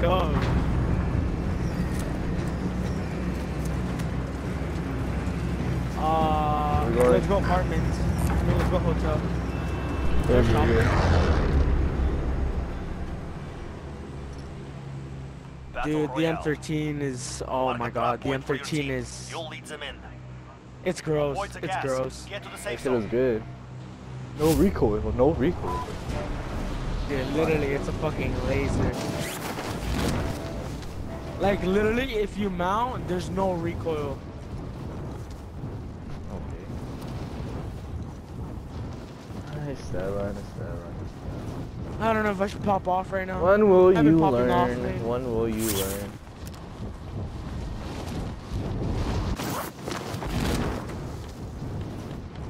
go. Uh, let's go apartments. I mean, let's go hotel. There Shop. we're good. Battle Dude, the M13 is. Oh Mark my god, the point for your M13 is. You'll lead them in. It's gross. It's gas. gross. Get to That shit was zone. good. No recoil, no recoil. Dude, literally, it's a fucking laser. Like, literally, if you mount, there's no recoil. Okay. Nice that run, nice that run. I don't know if I should pop off right now. When will you popping off, learn? When will you learn?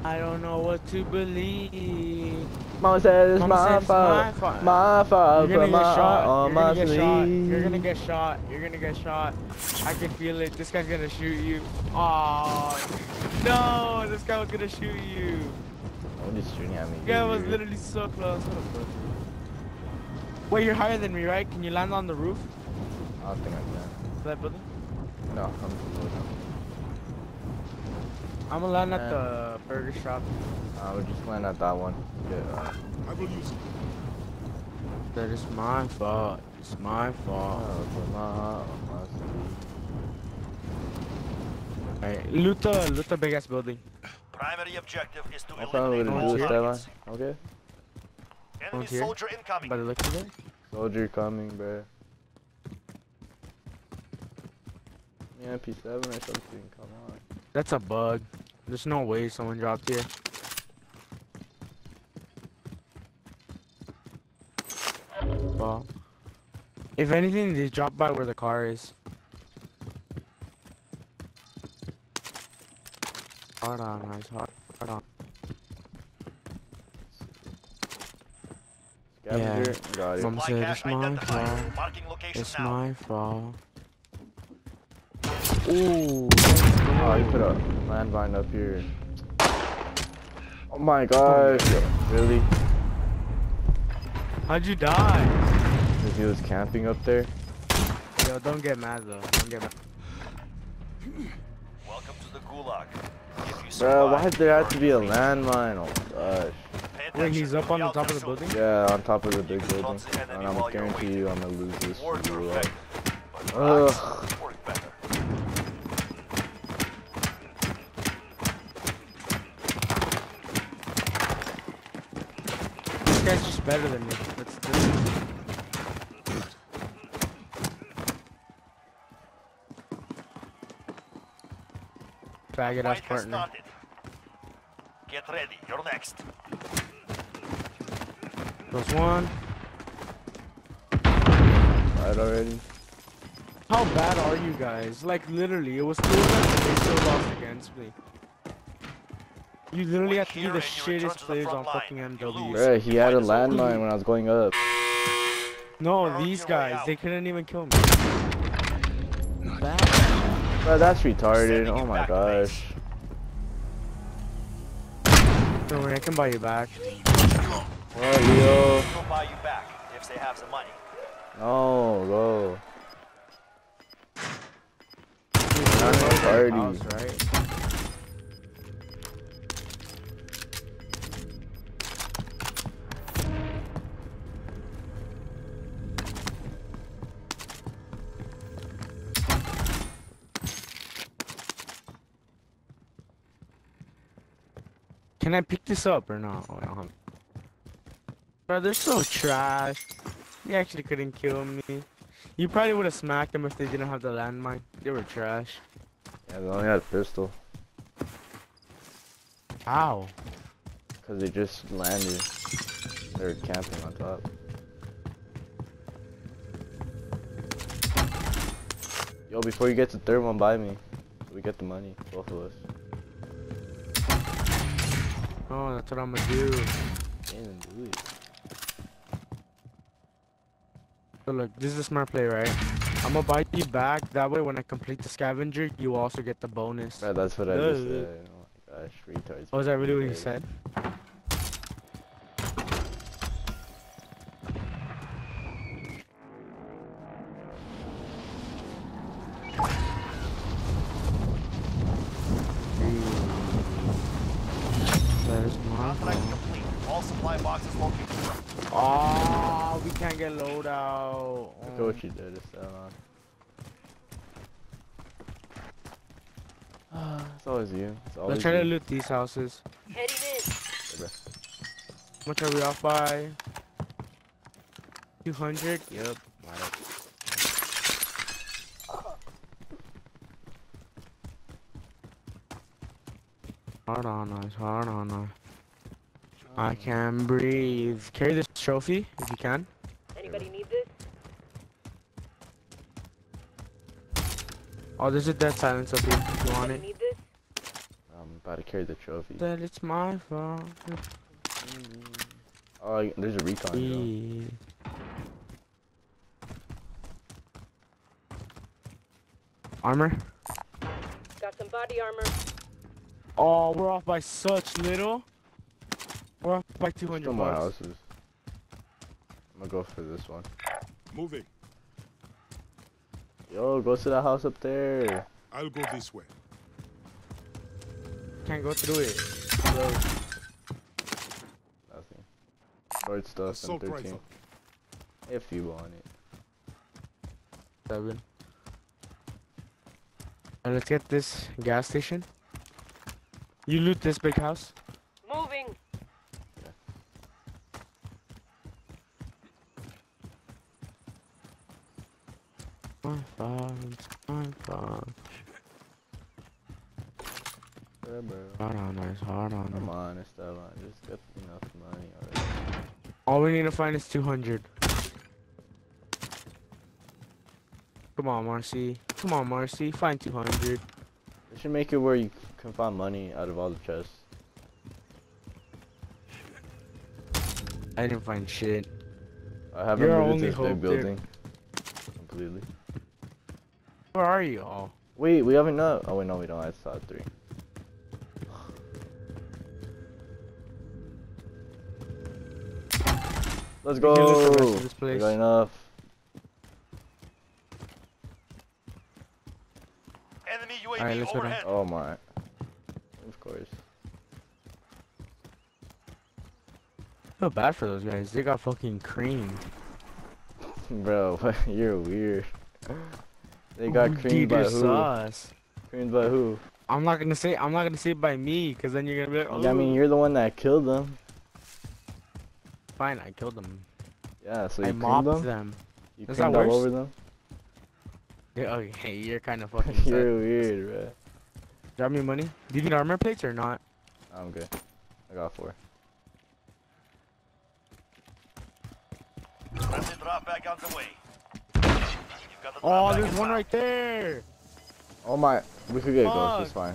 I don't know what to believe. Mama said it's Mama my said it's fault. my fault. My fault You're gonna my get shot. You're gonna get shot. You're gonna get shot. You're gonna get shot. I can feel it. This guy's gonna shoot you. Oh no! This guy was gonna shoot you. I'm just shooting at me. This guy was literally so close. Wait, you're higher than me, right? Can you land on the roof I don't think I of that building? can. No, I'm good. I'm gonna land at Uh, the burger shop. I would just land at that one. Get, uh, I will use it. That is my fault. It's my fault. oh, for my, on my sleeve. Alright, loot the loot the big ass building. Primary objective is to I found what eliminate to all do with that line. targets. Okay. Enemy soldier incoming. By the looks of it. Soldier coming, bro. Yeah, P7 or something. Come on. That's a bug. There's no way someone dropped here. Well, if anything, they dropped by where the car is. Hold on, guys. Hold, hold on. Scavenger. Got it. Mom said it's my fault. Marking location It's my fault. Ooh. Oh, you put a landmine up here. Oh my oh gosh. Really? How'd you die? If he was camping up there? Yo, don't get mad though. Don't get mad. Welcome to the gulag. If Bro, why did there have to be a landmine? Oh gosh. Pay Wait, he's up on the top of the building? Yeah, on top of the big building. Taunts the enemy And I'm while you're guarantee you I'm gonna lose this. Words are duel. effective, but Ugh. Actions better. This guy's just better than me. This. Faggot ass Fight partner. started. Get ready. You're next. Plus one. Right already? How bad are you guys? Like literally, it was two of them and they still lost against me. You literally Weak have to be the shittiest you return shittest to the players on fucking You MW. lose. Bro, he had a Fight is over. landmine when I was going up. No, Earn these guys, out. they couldn't even kill me. Not Bad. Bro, that's retarded. Oh my back to base. gosh. Don't worry, I can buy you back. What, Leo? They'll buy you back if they have the money. No, go. Not retarded. house, right? Can I pick this up or not? Oh, I Bro, they're so trash. They actually couldn't kill me. You probably would have smacked them if they didn't have the landmine. They were trash. Yeah, they only had a pistol. How? Because they just landed. They were camping on top. Yo, before you get the third one, buy me. We get the money, both of us. Oh, that's what I'm gonna do. Damn, do it. So look, this is a smart play, right? I'm gonna buy you back. That way, when I complete the scavenger, you also get the bonus. Bro, that's what I just said. Oh my gosh, retards. Oh, is that really what you said? You. It's always try to loot these houses. Heading in. Hey, bro. How much are we off by? 200? Yep. Alright. Hard on us, hard on us. I can't breathe. Carry this trophy if you can. Anybody need this? Oh, there's a dead silence up here if you want it. Need? I'm about to carry the trophy. That it's my fault. Oh, there's a recon drone. Yeah. Armor? Got some body armor. Oh, we're off by such little. We're off by 200 Still more houses. I'm gonna go for this one. Moving. Yo, go to that house up there. I'll go this way. Can't go through it. Nothing. Short stuff and Assault 13. rifle. If you want it. Seven. And let's get this gas station. You loot this big house. Moving. My fault, it's All we need to find is 200. Come on, Marcy. Come on, Marcy. Find 200. They should make it where you can find money out of all the chests. I didn't find shit. I haven't Your moved into this big there. building. Completely. Where are you all? Wait, we haven't know. Oh wait, no, we don't. I saw three. Let's We can loot the rest go. of We got enough. Enemy UAV Alright, let's overhead. Oh my. Of course. feel bad for those guys. They got fucking creamed. Bro, you're weird. They got Who creamed by who? sauce? Creamed by who? I'm not gonna say. I'm not gonna say by me, cause then you're gonna be like, Yeah, I mean, "Oh." you're the one that killed them. Fine. I killed them. Yeah, so you I mopped them? them. You Is that creamed all worse? over them? Yeah, okay, you're kind of fucking. you're sad. weird, bro. Drop me money. Do you need armor plates or not? I'm good. I got four. Friendly drop back on the way. The Oh, there's one inbound. right there. Oh my, we could get ghost, it's fine.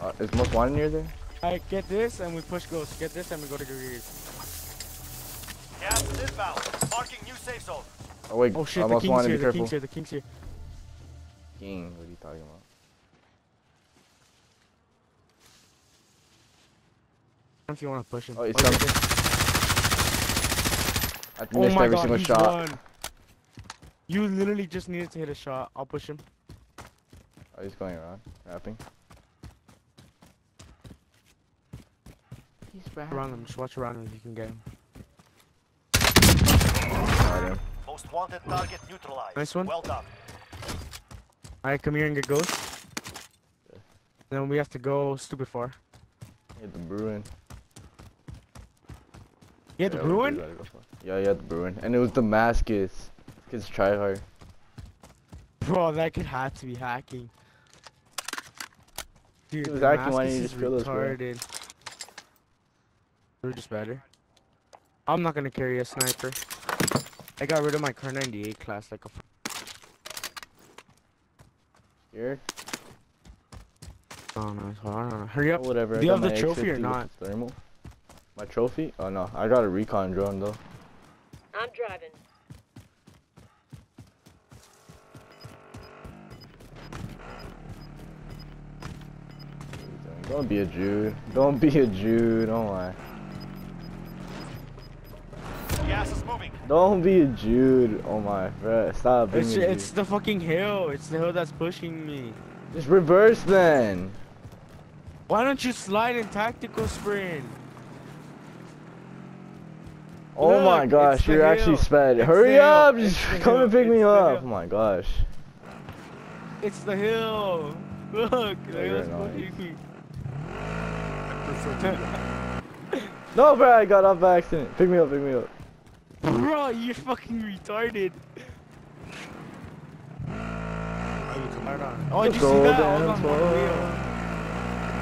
Uh, is most wanted near there? Alright, get this and we push ghost. Get this and we go to Gregory. Gas is inbound. Marking new safe zone. Oh wait, Oh shit, I the most king's wanted, here. be The careful. king's here. The king's here. King, what are you talking about? I don't know if you want to push him. Oh, it's yeah, some- yeah. I Oh missed my every god, single shot. one. You literally just needed to hit a shot. I'll push him. Oh, he's going around, rapping. He's back. Around him. Just watch around him if you can get him. Got him. Most wanted target neutralized. Nice one. Well done. Alright, come here and get ghost. Then we have to go stupid far. He had the Bruen. You had the Yeah, we Bruen? gotta go for it. Yeah, he had the Bruen. And it was Damascus. Kids try hard. Bro, that could have to be hacking. Dude, He was hacking, why Damascus didn't you is just kill us, bro? retarded. We're just better. I'm not gonna carry a sniper. I got rid of my Kar 98 class like a. f- Scared? Oh no, hold on, hold on. Hurry Oh, up. whatever. I Do you have the my trophy or not? Thermal. My trophy? Oh no, I got a recon drone though. I'm driving. Don't be a Jew. Don't be a Jew. Don't lie. Don't be a Jude. Oh my, bruh. Stop being It's a it's the fucking hill. It's the hill that's pushing me. Just reverse then. Why don't you slide in tactical sprint? Oh Look, my gosh, you're actually sped. It's Hurry up! Just come hill. and pick me It's the up. hill. Oh my gosh. It's the hill. Look, the oh, you're hill's annoying. fucking. I prefer to No, bro, I got off by accident. Pick me up, pick me up. Bro, you're fucking retarded. I will come out. Oh, did you see that? I was on the ball. wheel.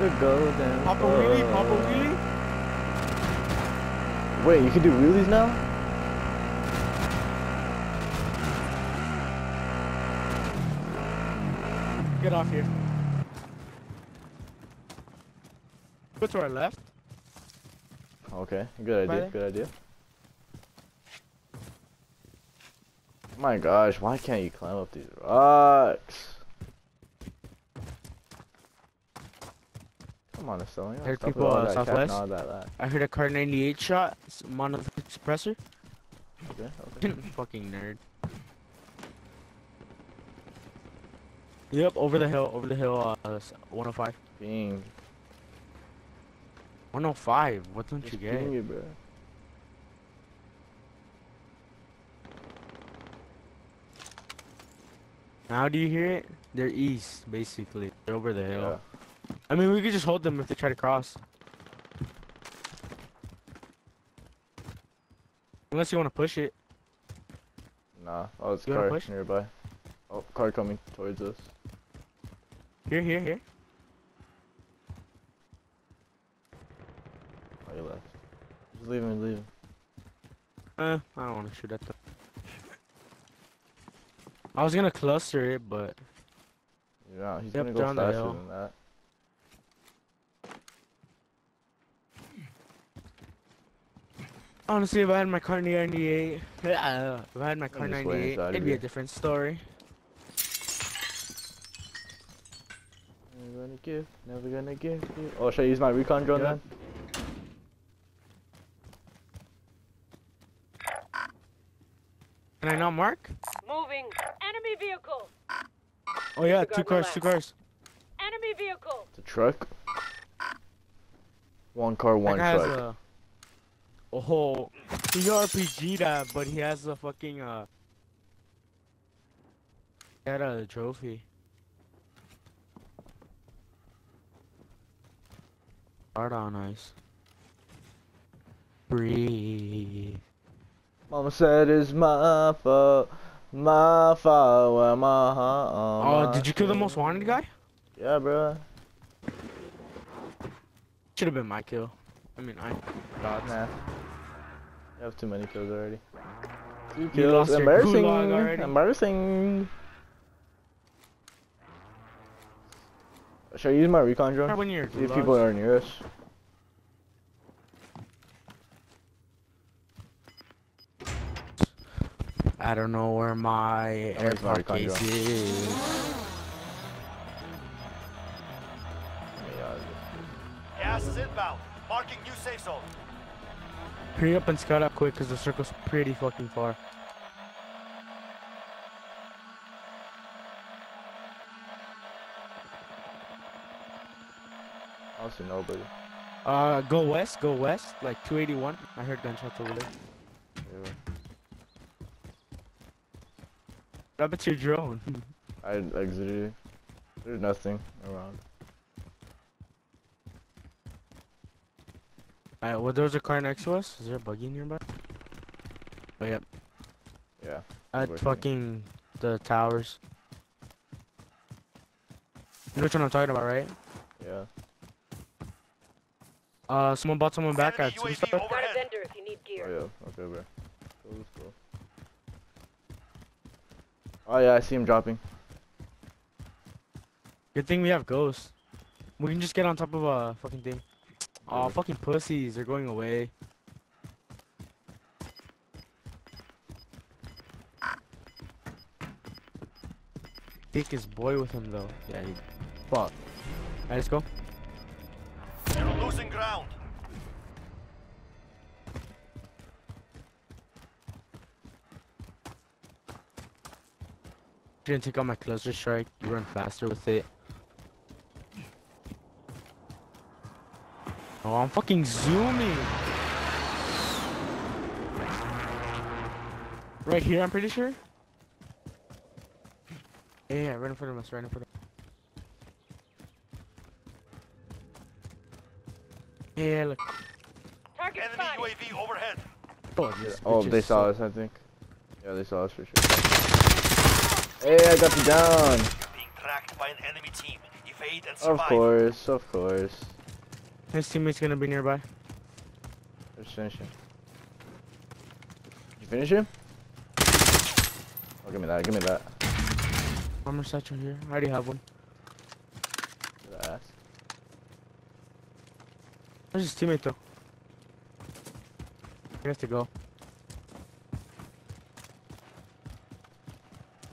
The golden. Papa wheelie, Papa wheelie. Wait, you can do wheelies now? Get off here. Go to our left. Okay, good idea, good idea. Oh my gosh, why can't you climb up these rocks? Come on, Estelle. Heard people, uh, southwest? that lag. I heard a Kar 98 shot. Monolithic suppressor. Okay, okay. Fucking nerd. Yep, over the hill, over the hill, uh, 105. Being, 105, what don't you just get? you, bro. Now do you hear it? They're east, basically. They're over the Yeah. hill. I mean, we could just hold them if they try to cross. Unless you want to push it. Nah, oh, it's You car nearby. Oh, car coming towards us. Here, here, here. Oh, you left. Just leave him, leave him. Uh, I don't want to shoot at them. I was gonna cluster it, but You're he's Yep, gonna go faster than that. honestly, if I had my Kar 98, uh, if I had my car I'm just waiting 98, it'd be a different story. Never gonna give, never gonna give you. Oh, should I use my recon drone Yeah. then? Can I not mark? Moving. Enemy vehicle. Oh yeah, two cars, two cars. Enemy vehicle. The truck. One car, one that truck. has a. Oh, he RPG that, but he has a fucking uh. He had a trophy. Hard on ice. Breathe. Mama said it's my fault, my fault, where my heart. Oh, did you kill the most wanted guy? Yeah, bro. Should have been my kill. I mean, I. Dogs. Nah. You have too many kills already. Two You kills. Embarrassing. already. Embarrassing. Should I use my recon drone? When you're See if people are near us. I don't know where my Where's my case is. Yeah, Gas is inbound. Marking new safe zone. Hurry up and scout out quick, cause the circle's pretty fucking far. I don't see nobody. Uh, go west, go west, like 281. I heard gunshots over there. Yeah. Grab it to your drone. I exited. There's nothing around. Alright, well, there's a car next to us. Is there a buggy nearby? Oh, yep. Yeah. At working. fucking the towers. You know which one I'm talking about, right? Yeah. Uh, someone bought someone back at UAV Superstar. Got a vendor if you need Oh yeah. Okay, bro. Cool, let's go. Oh yeah, I see him dropping. Good thing we have ghosts. We can just get on top of a fucking thing. Oh, fucking pussies. They're going away. Take his boy with him though. Yeah, he. Fuck. Alright, let's go. Didn't take out my cluster strike. You run faster with it. Oh, I'm fucking zooming. Right here, I'm pretty sure. Yeah, yeah, right in front of us, right in front of us. Yeah, look. Target Enemy spotted. UAV overhead. Oh, this Oh, they saw us, I think. Yeah, they saw us for sure. Hey, I got you down. Being tracked by an enemy team. Evade and survive. Of course, of course. His teammate's gonna be nearby. Let's finish him. You finish him? Oh, give me that, give me that. Armor satchel here. I already have one. Good ass. Where's his teammate though? He has to go.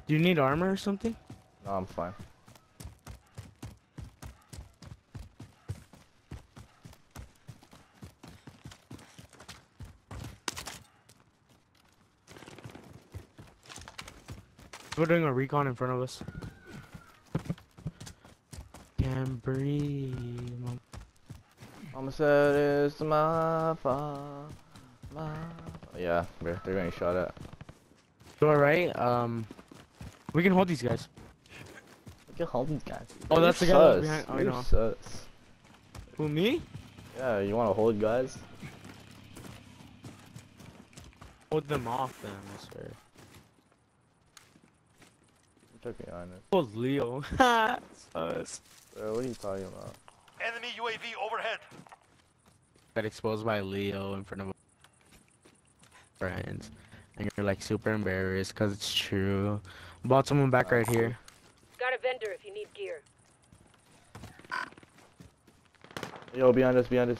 Do you need armor or something? No, I'm fine. We're doing a recon in front of us. Can't breathe. Mama said it's my fault. My... Yeah, they're getting shot at. You alright? Um, we can hold these guys. We can hold these guys. Oh, that's the guy that behind- oh, I You're know. sus. Who me? Yeah, you want to hold guys? Hold them off then, I swear. I'm joking, honest. Hold oh, Leo. Sus. Bro, what are you talking about? Enemy UAV overhead. Got exposed by Leo in front of friends. And you're like super embarrassed because it's true. Bought someone back right here. Got a vendor if you need gear. Yo, behind us, behind us.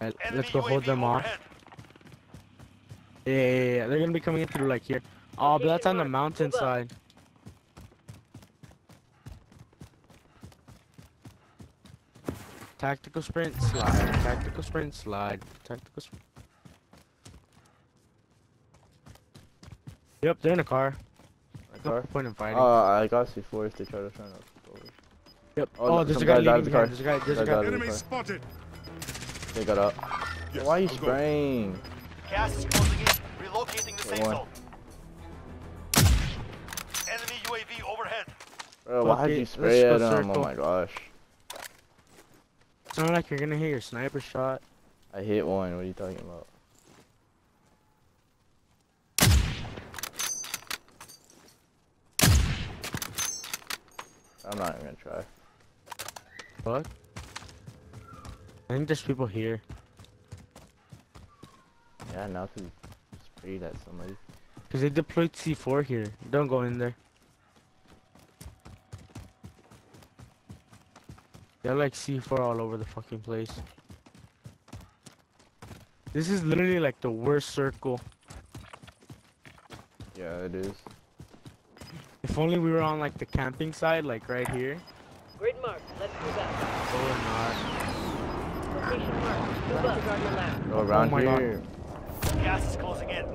Right, Let's go hold UAV them off. Yeah, yeah, yeah, they're gonna be coming in through like here. Oh, but that's on the Location marked. Mountainside. Tactical sprint, slide. Tactical sprint, slide. Tactical sprint. Yep, they're in a car. My car. point in fighting. Uh, I got C4 if they try to find us. yep. oh, Oh, look, there's a some guy guys leading the car. behind. There's a guy. There's a guy. out of the Enemy car. spotted. They got up. Yes, Why are you I'll go. spraying? Gas is closing in. Relocating the safe zone. Enemy UAV overhead. Bro, why'd Okay, you let's spray at him? circle. Oh my gosh. It's not like you're gonna hit your sniper shot. I hit one. What are you talking about? I'm not even gonna try. Fuck. I think there's people here. Yeah, now you sprayed at somebody. Cause they deployed C4 here. Don't go in there. They're like C4 all over the fucking place. This is literally like the worst circle. Yeah, it is. If only we were on like the camping side, like right here. Grid marked. Let's move out. But we're not. Location marked. Move up. Guard your left. Go around my God. Gas is closing in.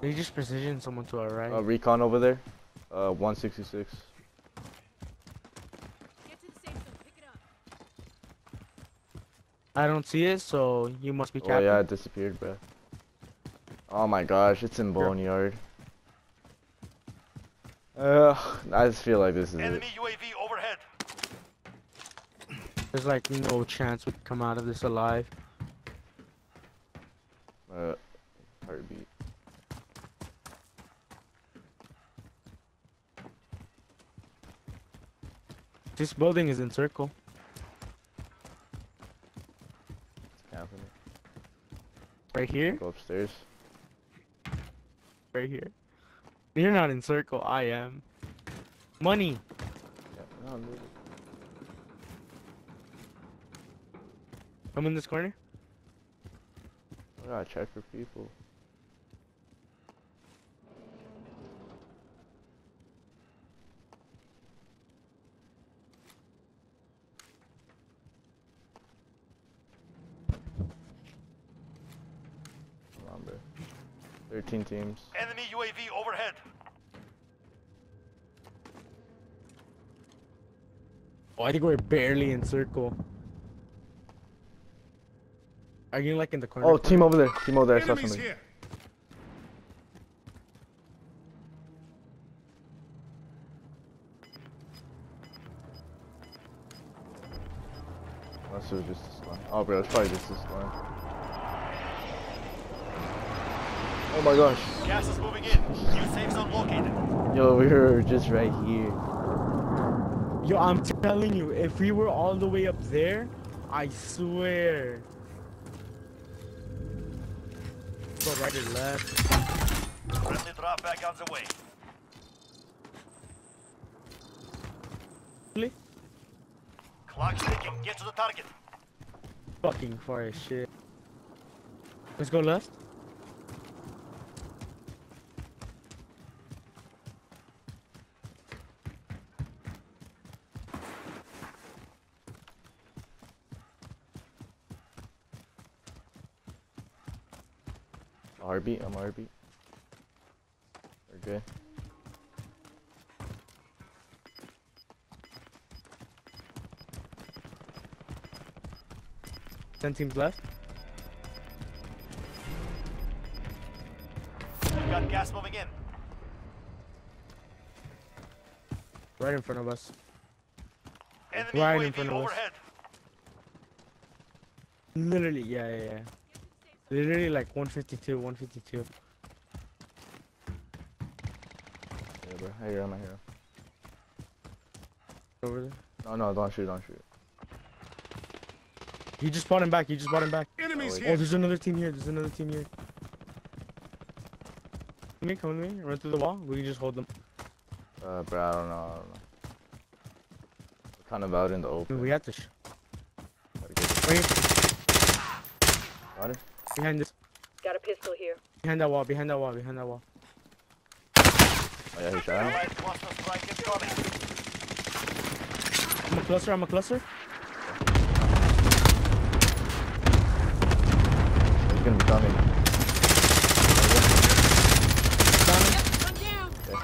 They just precision someone to our right. Uh, recon over there. Uh, 166. Get to the safe zone. Pick it up. I don't see it, so you must be Oh yeah, it disappeared, bro. Oh my gosh, it's in Boneyard. Ugh, I just feel like this is it. Enemy UAV overhead. There's like no chance we can come out of this alive. Uh, heartbeat. This building is in circle. It's camping. Right here. Go upstairs. Right here. You're not in circle, I am. Money. Yeah, no, dude. Come in this corner. I gotta check for people. Come on, bro. 13 teams. Enemy UAV overhead. Oh, I think we're barely in circle. Are you like in the corner? Oh, team over there. Team over there. I saw Enemies somebody. here. Unless it was just this one. Oh, bro, it's probably just this one. Oh my gosh. Gas is moving in. New safe zone located. Yo, we were just right here. Yo, I'm telling you, if we were all the way up there, I swear. Go right or left. Friendly drop back on the way. Really? Clock ticking. Get to the target. Fucking far as shit. Let's go left. Heartbeat, I'm heartbeat. We're good. Ten teams left. We got gas moving in. Right in front of us. Enemy Right in front of us. Literally, yeah, yeah, yeah. Literally like 152, 152. Yeah, bro. I hear him, I hear him. Over there. No, no, don't shoot, don't shoot. He just brought him back. He just brought him back. Enemies Oh, Oh, there's another team here. There's another team here. Come here, come with me. Run through the wall. We can just hold them. Uh, bro, I don't know, I don't know. We're kind of out in the I mean, open. we have to. Sh Gotta get- right here. Got it? Behind this. Got a pistol here. Behind that wall. Behind that wall. Behind that wall. Oh yeah, he shot him. Allied cluster strike incoming. I'm a cluster. I'm a cluster. He's gonna be coming. Down him.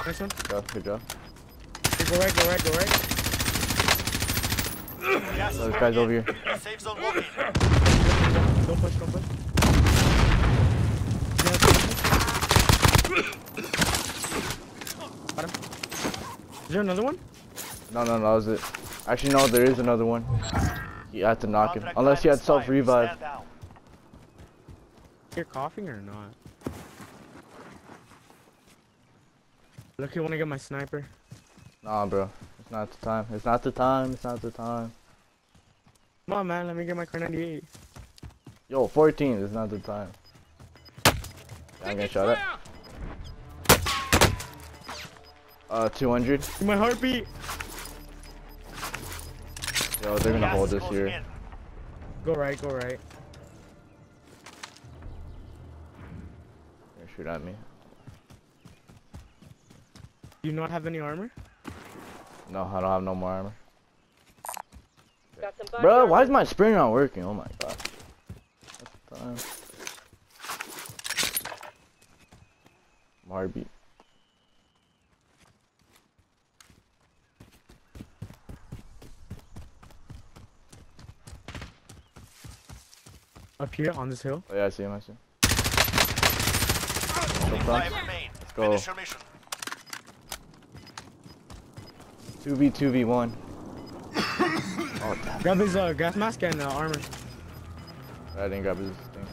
Nice one. Good job, good job. Go right. Go right. Go right. Gas is Those guys over here. Safe zone located. Don't push. Don't push. Got him. Is there another one? No, no, no, that was it. Actually, no, there is another one. You had to knock him. Unless he time had self-revive. You're coughing or not? Look, you want to get my sniper? Nah, bro. It's not the time. It's not the time. It's not the time. Come on, man. Let me get my Kar 98. Yo, 14 is not the time. I'm gonna shot it. Uh, 200. My heartbeat. Yo, they're gonna Gas hold is this closing here. in. Go right. Go right. They're shoot at me. Do you not have any armor? No, I don't have no more armor. Got some body Bro, armor. why is my spring not working? Oh my god. What's the time? My Up here on this hill. Oh yeah, I see him, I see him. Only front. five remain. Let's go. Finish your mission. 2v2v1. oh, damn. Grab his uh, gas mask and uh, armor. I didn't grab his thing.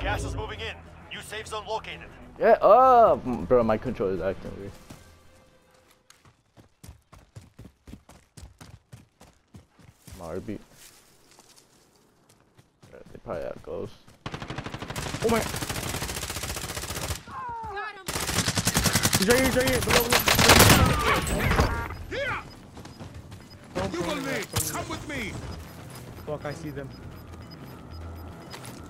Gas is moving in. New safe zone located. Yeah, oh, bro, my controller is acting weird. My heartbeat. Yeah, They probably have ghosts. Oh my. Got him. He's right here. He's right here. Below, below. Here. Don't You pull will me live. back, pull me Come with me. Fuck, I see them.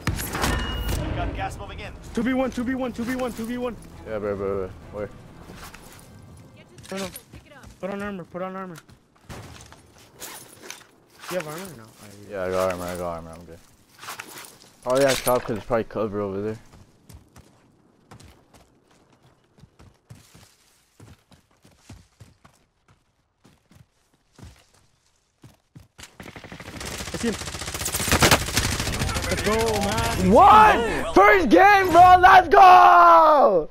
We got gas moving in. 2v1, 2v1, 2v1, 2v1. Yeah, bro, bro, bro. Where? Get to No, no. it. Put on armor. Put on armor. You have armor or no? Oh, yeah. Yeah, I got armor, I got armor, I'm good. Oh, probably have shop because it's probably cover over there. I see him. Let's go, man. What? First game, bro. Let's go.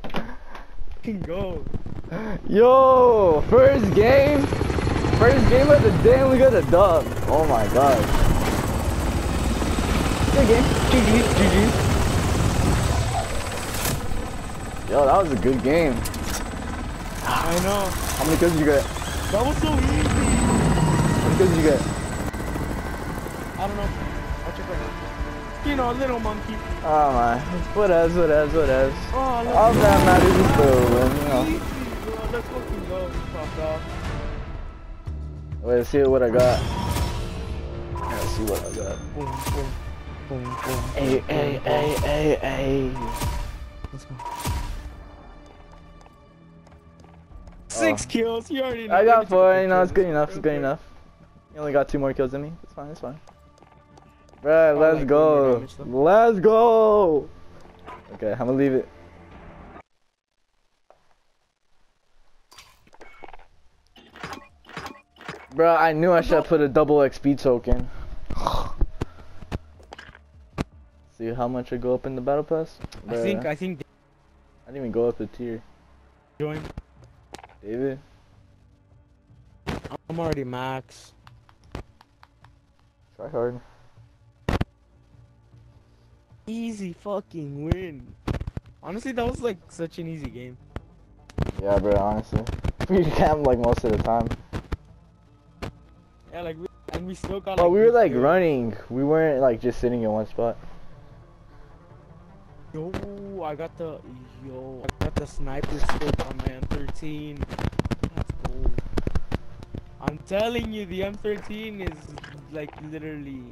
Can go. Yo, first game. First game of the day, we got a dub. Oh my god. Good game. GG. GG. Yo, that was a good game. I know. How many kills did you get? That was so easy. How many kills did you get? I don't know. I'll check out. You know, a little monkey. Oh my. Whatevs, whatevs, whatevs. Oh, look. All that matters is still win, you know. Easy, bro. Let's fucking go. Popped off. Wait, let's see what I got. Let's see what I got. Boom, boom, boom, boom. Hey, hey, hey, hey, hey. Let's go. Six oh. kills. You already know. Oh. I Let got me take a four, you picture know, of it's good this enough, it's real good quick. enough. You only got two more kills than me. It's fine, it's fine. Right, I let's like go. doing damage, though. Let's go. Okay, I'm gonna leave it. Bro, I knew I should have put a double XP token. How much I go up in the battle pass? I think I think I didn't even go up a tier. join. David? I'm already max. Try hard. Easy fucking win. Honestly, that was like such an easy game. Yeah, bro, honestly. We camped like most of the time. Yeah, like we, and we still got. But we were like running. We weren't like just sitting in one spot. Yo, I got the yo, I got the sniper scope on my M13. That's cool. I'm telling you, the M13 is like literally.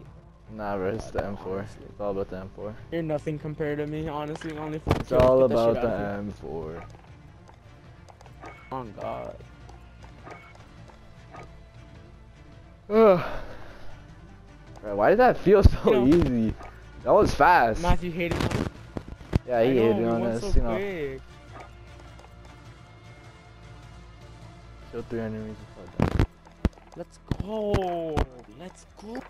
Nah, bro, it's the M4. Honestly. It's all about the M4. You're nothing compared to me, honestly. Only for It's all about the M4. Oh God. Ugh. Bro, why did that feel so You know- easy? That was fast. Matthew hated yeah, he hit on us, so you know. quick. Kill three enemies. and fuck that. Let's go. Let's go.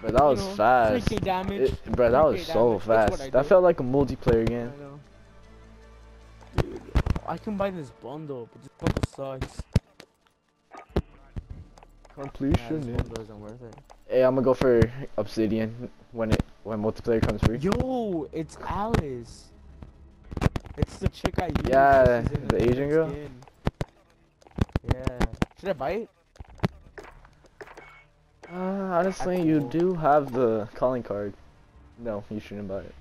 Bro, that was You know, fast. damage. It, bro, that was so damage, fast. That felt like a multiplayer I game. know. Dude, I can buy this bundle, but this bundle sucks. Nah, this Completion. bundle isn't worth it. Hey, I'm gonna go for Obsidian when it when multiplayer comes free. Yo, it's Alice. It's the chick I use. Yeah, in the Asian girl? skin. Yeah. Should I bite? Uh, honestly, you cool. do have the calling card. No, you shouldn't buy it.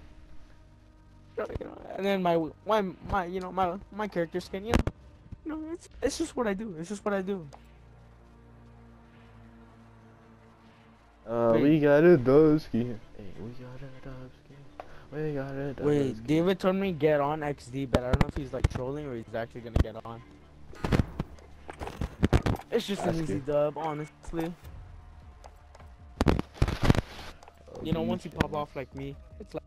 And then my my my you know my my character skin. You know, you know it's it's just what I do. It's just what I do. Uh, Wait. we got a dubski. Hey, we got a dubski. We got a dubski. Wait, David told me get on XD, but I don't know if he's like trolling or he's actually gonna get on. It's just an easy good. dub, honestly. You know, once you pop off like me, it's like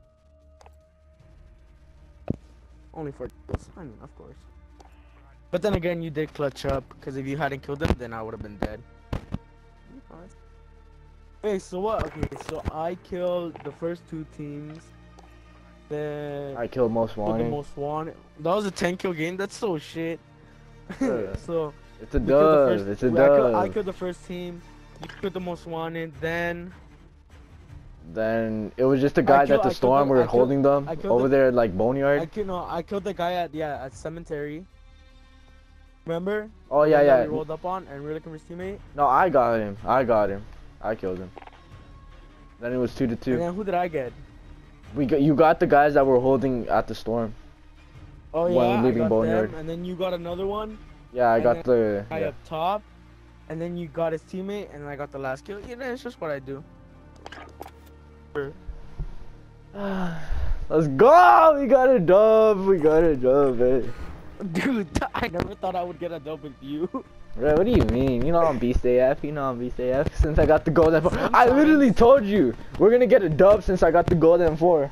only for kills. I mean, of course. But then again, you did clutch up because if you hadn't killed him, then I would have been dead. Hey, so what? Okay, so I killed the first two teams. Then I killed most killed the wanted. most wanted. That was a 10 kill game. That's so shit. Yeah. so It's a we killed the dub. first- It's a I killed, I killed the first team. You killed the most wanted. Then Then it was just the guys killed- at I the killed storm were I holding them I over the- there at like boneyard. I killed no, I killed the guy at yeah at cemetery. Remember? oh yeah, yeah. We rolled up on and really his teammate. No, I got him. I got him. I killed him. Then it was two to two. And then who did I get? We got you got the guys that were holding at the storm. Oh yeah, I leaving got Boneyard. them. And then you got another one. Yeah, I got the. guy yeah. up top. And then you got his teammate, and I got the last kill. You know, it's just what I do. Let's go! We got a dub. We got a dub, eh? Dude, I never thought I would get a dub with you. Bro, what do you mean? You know I'm Beast AF. You know I'm Beast AF. Since I got the golden four. I literally told you we're gonna get a dub since I got the golden four.